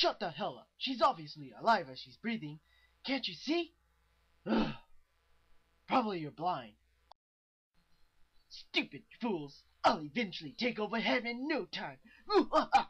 Shut the hell up. She's obviously alive as she's breathing. Can't you see? Ugh. Probably you're blind. Stupid fools. I'll eventually take over heaven in no time. Ah, ah.